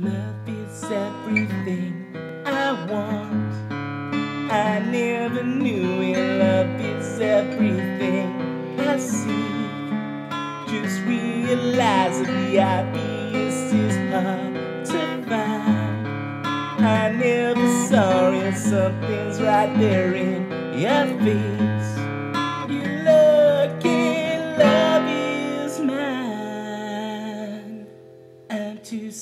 Love is everything I want. I never knew it. Love is everything I seek. Just realize that the obvious is hard to find. I never saw it. Something's right there in your face.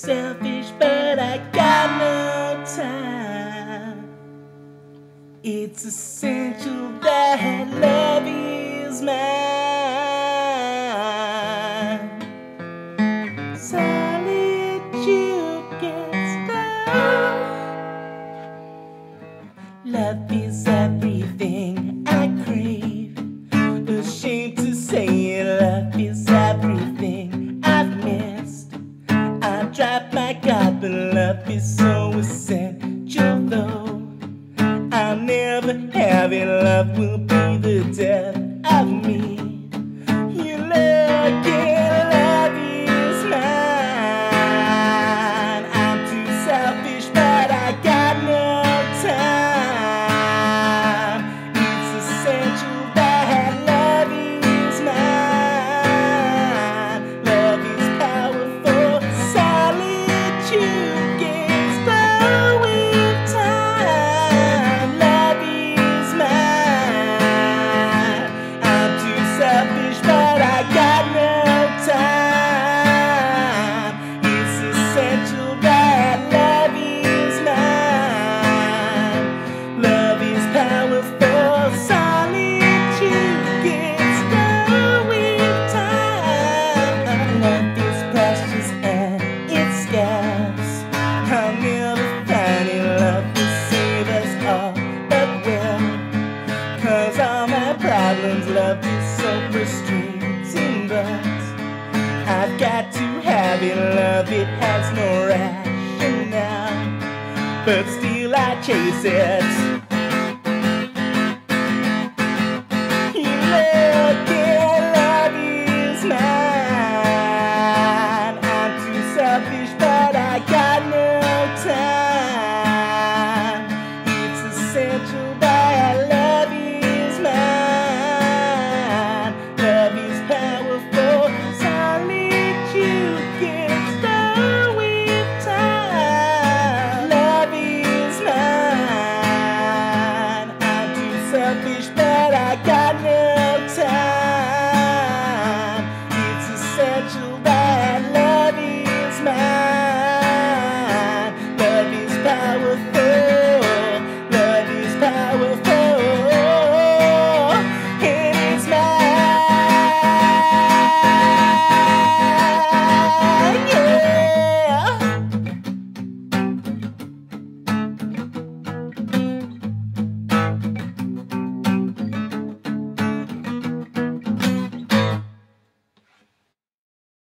selfish, but I got no time. It's essential that love is mine. Solitude gets down. Love is everything I crave. love will silver strings. I've got to have it, love it has no rationale, but still I chase it. got no time. It's essential.